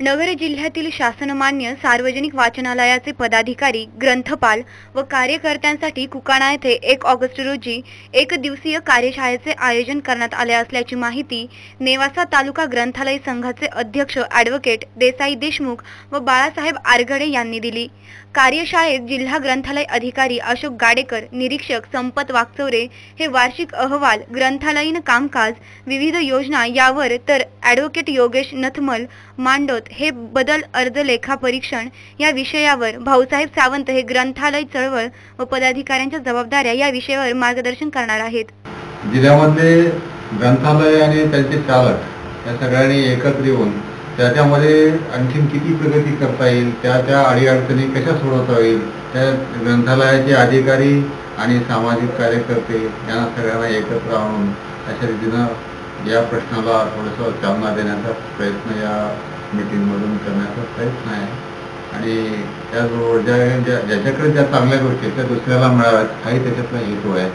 नगर जिल्ह्यातील शासनमान्य सार्वजनिक वाचनालयाचे पदाधिकारी ग्रंथपाल व कार्यकर्त्यांसाठी कुकाणा येथे एक ऑगस्ट रोजी एक दिवसीय कार्यशाळेचे आयोजन करण्यात आले असल्याची माहिती नेवासा तालुका ग्रंथालय संघाचे अध्यक्ष ॲडव्होकेट देसाई देशमुख व बाळासाहेब आरगडे यांनी दिली. कार्यशाळेत जिल्हा ग्रंथालय अधिकारी अशोक गाडेकर निरीक्षक संपत वागचौरे हे वार्षिक अहवाल ग्रंथालयीन कामकाज विविध योजना यावर तर ॲडव्होकेट योगेश नथमल मांडोत हे बदल अर्ज लेखा परीक्षण या विषयावर भाऊसाहेब सावंत हे ग्रंथालय चळवळ व पदाधिकाऱ्यांच्या जबाबदाऱ्या या विषयावर मार्गदर्शन करणार आहेत. जिल्ह्यामधले ग्रंथालय आणि त्यांचे चालक या सगळ्यांनी एकत्र येऊन त्याच्यामध्ये आणखीन किती प्रगती करता येईल त्या त्या अडीअडचणी कशा सोडवता येईल त्या ग्रंथालयाचे अधिकारी आणि सामाजिक कार्यकर्ते यांना सगळ्यांना एकत्र आणून अशा रीतीनं या प्रश्नाला थोडंसं चालना देण्याचा प्रयत्न या मीटिंगमधून करण्याचा प्रयत्न आहे. आणि त्याचबरोबर ज्या ज्या ज्याच्याकडे ज्या चांगल्या गोष्टी आहेत त्या दुसऱ्याला मिळाव्यात हाही त्याच्यातला हेतू आहे.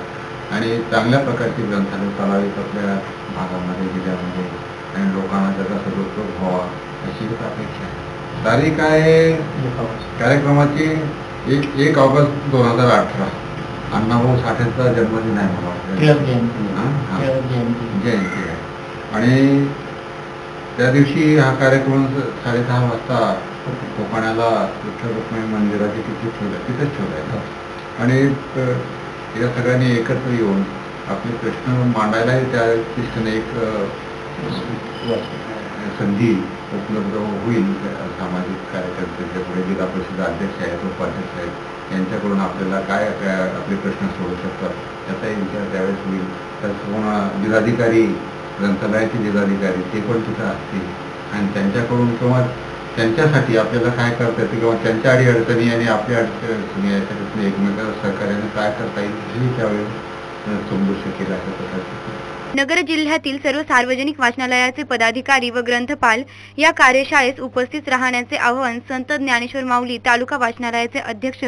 आणि चांगल्या प्रकारची ग्रंथालय चालावीत आपल्या भागामध्ये जिल्ह्यामध्ये. आणि लोकांना त्याचा सदुपयोग व्हावा अशी एक अपेक्षा आहे. तारीख आहे कार्यक्रमाची एक एक ऑगस्ट दोन हजार अठरा. अण्णाभाऊ साठेचा जन्मदिन आहे मला वाटतं. जयंती आहे. आणि त्या दिवशी हा कार्यक्रम साडेसहा वाजता कोकणाला विठ्ठल रुक्मिणी मंदिराची तिथे ठेवलं तिथेच ठेवलाय आणि या सगळ्यांनी एकत्र येऊन आपले प्रश्न मांडायलाही त्या दृष्टीने एक संधी उपलब्ध होईल सामाजिक कार्यकर्त्याच्या पुढे. जिल्हा परिषद अध्यक्ष आहेत उपाध्यक्ष आहेत यांच्याकडून आपल्याला काय काय आपले प्रश्न सोडू शकतात त्याचाही विचार त्यावेळेस होईल. तर पूर्ण जिल्हाधिकारी ग्रंथालयाचे जिल्हाधिकारी ते पण तिथं असतील. आणि त्यांच्याकडून किंवा त्यांच्यासाठी आपल्याला काय करता येतं किंवा त्यांच्या आडी अडचणी आणि आपल्या अडचणी याच्यापासून एकमेकांना सहकार्याने काय करता येईल हेही त्यावेळी समजू शकेल अशा प्रकारचे. नगर जिल्ह्यातील सर्व सार्वजनिक वाचनालयाचे पदाधिकारी व ग्रंथपाल या कार्यशाळेस उपस्थित राहण्याचे आवाहन संत ज्ञानेश्वर माऊली तालुका वाचनालयाचे अध्यक्ष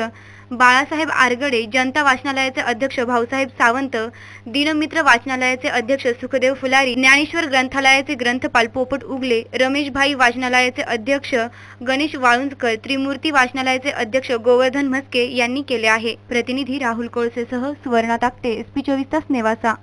बाळासाहेब आरगडे जनता वाचनालयाचे अध्यक्ष भाऊसाहेब सावंत दिनमित्र वाचनालयाचे अध्यक्ष सुखदेव फुलारी ज्ञानेश्वर ग्रंथालयाचे ग्रंथपाल पोपट उगले रमेशभाई वाचनालयाचे अध्यक्ष गणेश वाळुंजकर त्रिमूर्ती वाचनालयाचे अध्यक्ष गोवर्धन म्हस्के यांनी केले आहे. प्रतिनिधी राहुल कोळसेसह सुवर्णा ताकटे एसपी चोवीस तास नेवासा.